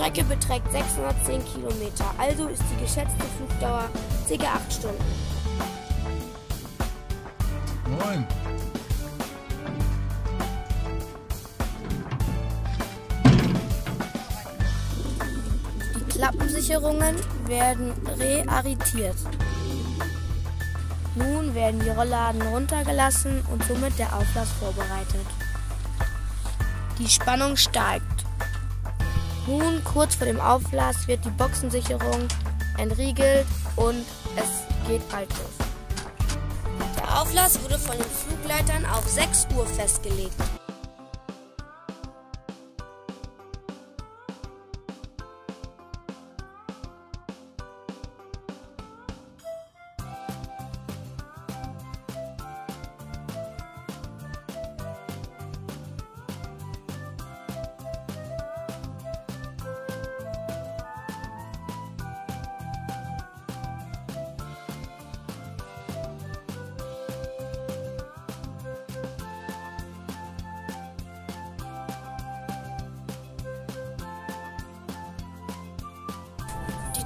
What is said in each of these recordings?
Strecke beträgt 610 Kilometer, also ist die geschätzte Flugdauer ca. 8 Stunden. Moin. Die Klappensicherungen werden rearretiert. Nun werden die Rollladen runtergelassen und somit der Auflass vorbereitet. Die Spannung steigt. Nun, kurz vor dem Auflass, wird die Boxensicherung entriegelt und es geht bald los. Der Auflass wurde von den Flugleitern auf 6 Uhr festgelegt.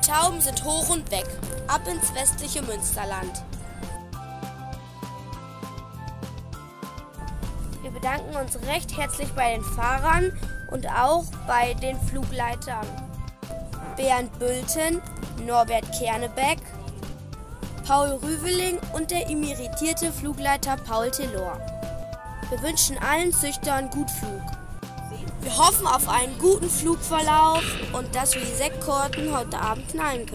Tauben sind hoch und weg, ab ins westliche Münsterland. Wir bedanken uns recht herzlich bei den Fahrern und auch bei den Flugleitern. Bernd Bülten, Norbert Kernebeck, Paul Rüveling und der emeritierte Flugleiter Paul Telor. Wir wünschen allen Züchtern gut Flug. Wir hoffen auf einen guten Flugverlauf und dass wir die Sektkorten heute Abend knallen können.